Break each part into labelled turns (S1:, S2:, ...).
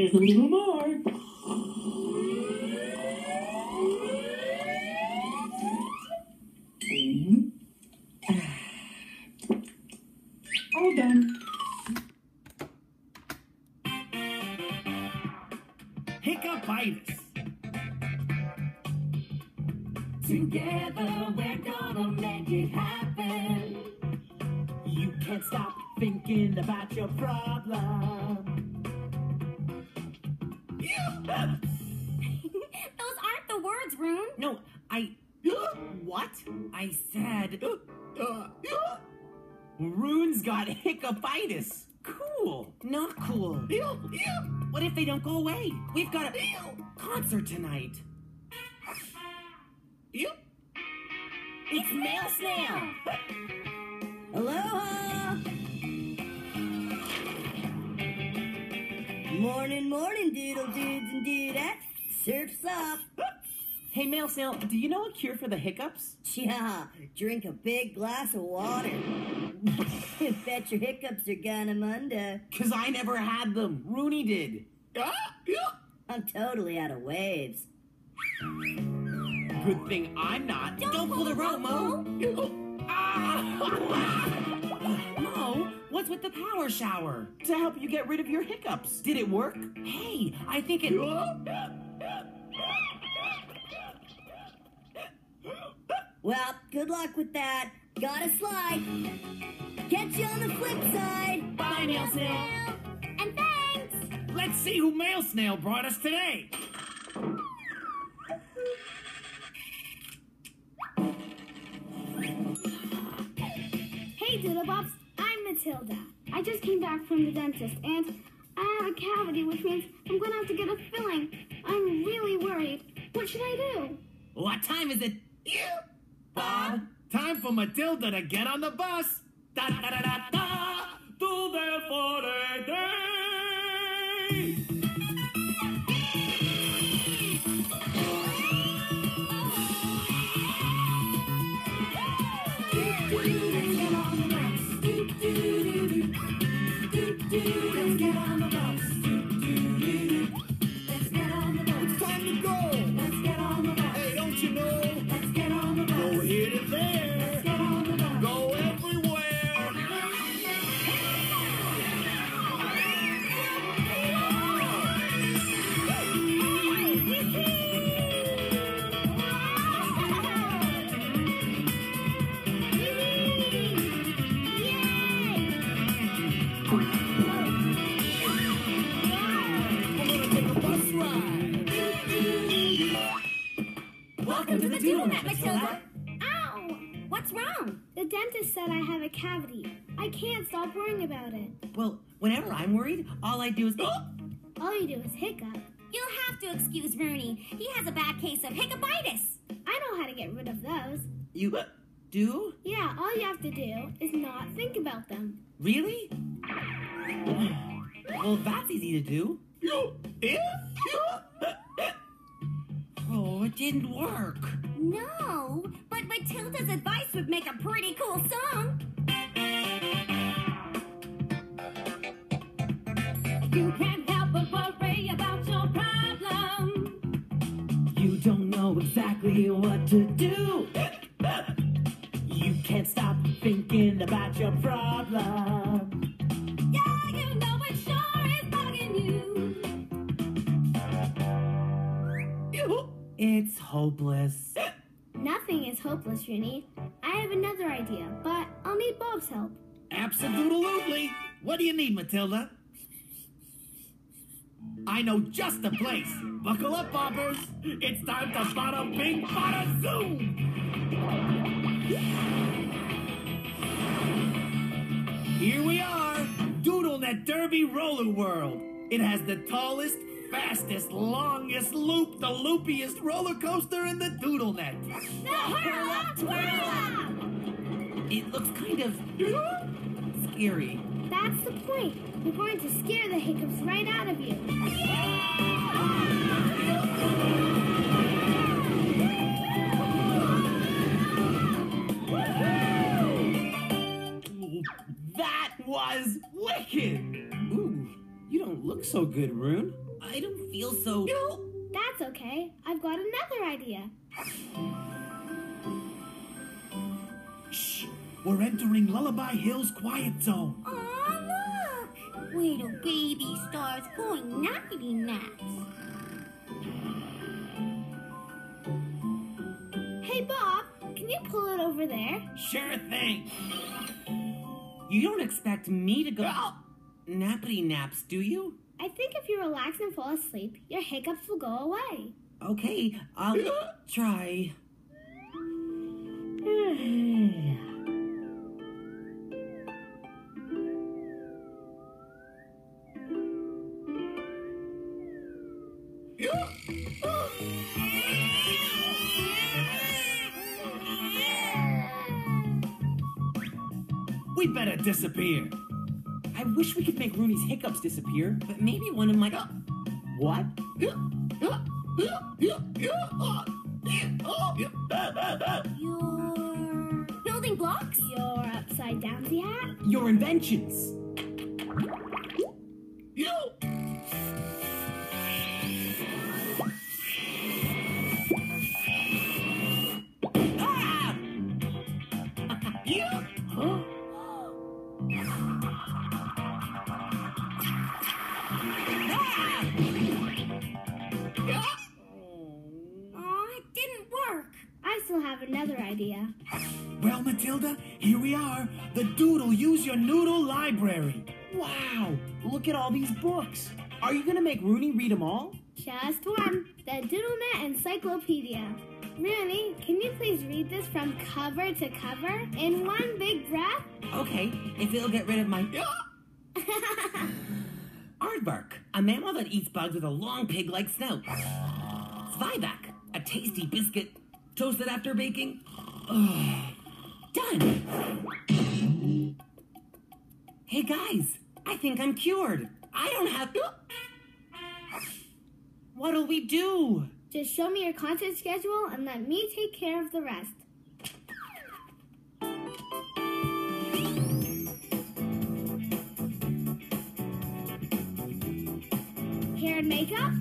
S1: Here's a little more. Mhm. All done.
S2: Hiccupitis.
S3: Together we're gonna make it happen.
S2: You can't stop thinking about your problem.
S3: Those aren't the words, Rune.
S2: No, I. What? I said. Rune's got hiccupitis. Cool. Not cool. What if they don't go away? We've got a concert tonight. It's Mail Snail.
S4: Aloha! Morning, morning, doodle dudes and dudettes. Surf's up.
S2: Hey, Mail Snail, do you know a cure for the hiccups?
S4: Yeah, drink a big glass of water. Bet your hiccups are gonna.
S2: Because I never had them. Rooney did.
S4: I'm totally out of waves.
S2: Good thing I'm not.
S3: Don't pull the rope, Moe.
S2: Ah! What's with the power shower? To help you get rid of your hiccups. Did it work? Hey, I think it.
S4: Well, good luck with that. Gotta slide. Catch you on the flip side.
S2: Bye, Mail Snail.
S3: And thanks.
S2: Let's see who Mail Snail brought us today.
S5: Matilda. I just came back from the dentist and I have a cavity, which means I'm going to have to get a filling. I'm really worried. What should I do?
S2: What time is it? Bob, time for Matilda to get on the bus. Da da da da da. To the forty day.
S3: Welcome to the Doodle Matilda.
S5: Ow!
S3: What's wrong?
S5: The dentist said I have a cavity. I can't stop worrying about it.
S2: Well, whenever I'm worried, all I do is. Oh!
S5: All you do is hiccup.
S3: You'll have to excuse Rooney. He has a bad case of hiccupitis.
S5: I know how to get rid of those.
S2: You uh, do?
S5: Yeah, all you have to do is not think about them.
S2: Really? Well, that's easy to do. It didn't work.
S3: No, but Matilda's advice would make a pretty cool song. You can't help but worry about your problem.
S2: You don't know exactly what to do. You can't stop thinking about your problem.
S3: Yeah, you know it sure is bugging you know it sure is bugging you.
S2: It's hopeless.
S5: Nothing is hopeless, Rooney. I have another idea, but I'll need Bob's help.
S6: Absolutely. What do you need, Matilda? I know just the place. Buckle up, boppers. It's time to bada bing, bada zoom. Here we are, DoodleNet Derby Roller World. It has the tallest, fastest, longest, loop, the loopiest roller coaster in the
S3: Hurla Twirla!
S2: It looks kind of scary.
S5: That's the point. We're going to scare the hiccups right out of you.
S2: That was wicked! Ooh, you don't look so good, Rune. Feel so.
S5: That's okay. I've got another idea.
S6: Shh! We're entering Lullaby Hills Quiet Zone.
S3: Aw, look! Little baby stars going nappity naps.
S5: Hey, Bob, can you pull it over there?
S2: Sure thing. You don't expect me to go Oh. nappity naps, do you?
S5: I think if you relax and fall asleep, your hiccups will go away.
S2: Okay, I'll try.
S6: We better disappear.
S2: I wish we could make Rooney's hiccups disappear, but maybe one of my. Uh, what?
S3: Your building blocks?
S5: Your upside downsy hat?
S2: Your inventions.
S5: Another idea.
S6: Well, Matilda, here we are. The Doodle Use Your Noodle Library.
S2: Wow! Look at all these books. Are you gonna make Rooney read them all?
S5: Just one. The DoodleNet Encyclopedia. Rooney, can you please read this from cover to cover in one big breath?
S2: Okay, if it'll get rid of my. Aardvark, a mammal that eats bugs with a long pig-like snout. Zwieback, a tasty biscuit toasted after baking. Done. Hey guys, I think I'm cured. I don't have to. What'll we do?
S5: Just show me your concert schedule and let me take care of the rest. Hair and makeup?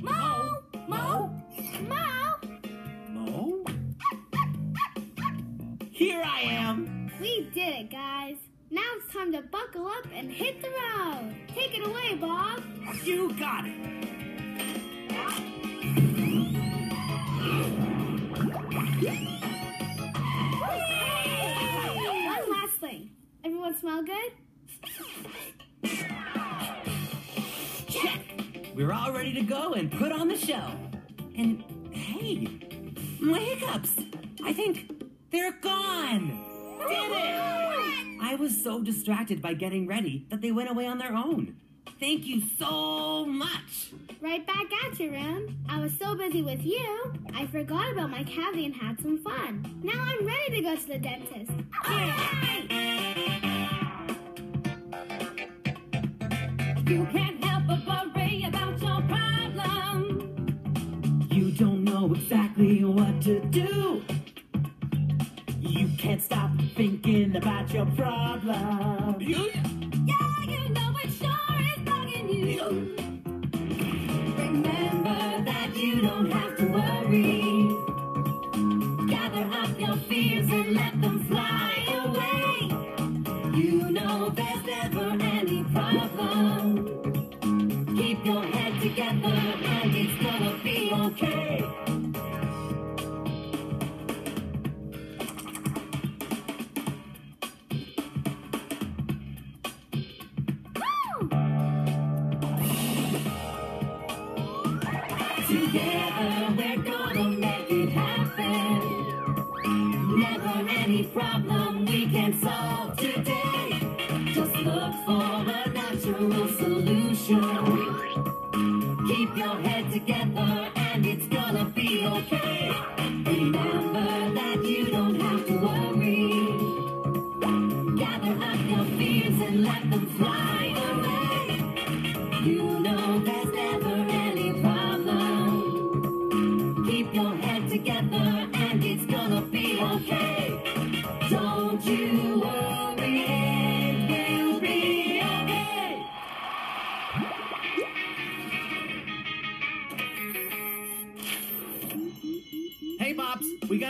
S3: Moe? Moe?
S5: Moe?
S6: Moe?
S2: Here I am.
S5: We did it, guys. Now it's time to buckle up and hit the road. Take it away, Bob.
S6: You got it.
S5: One last thing. Everyone smell good?
S2: We're all ready to go and put on the show. And hey, my hiccups. I think they're gone. Did it! I was so distracted by getting ready that they went away on their own. Thank you so much.
S5: Right back at you, Roon. I was so busy with you, I forgot about my cavity and had some fun. Now I'm ready to go to the dentist.
S3: You can't
S2: exactly what to do. You can't stop thinking about your problem.
S3: Yeah, you know it sure is bugging you. Remember that you don't have Together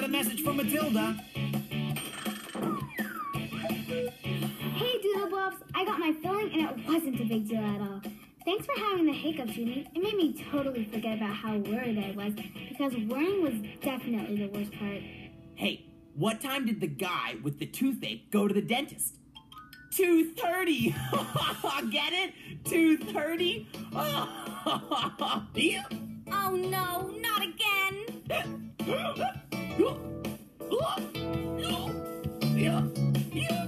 S6: got a message from Matilda.
S5: Hey, Doodlebops, I got my filling and it wasn't a big deal at all. Thanks for having the hiccups, Judy. It made me totally forget about how worried I was because worrying was definitely the worst part.
S2: Hey, what time did the guy with the toothache go to the dentist? 2.30! Get it? 2.30? Oh.
S5: Oh no, not again! Yeah.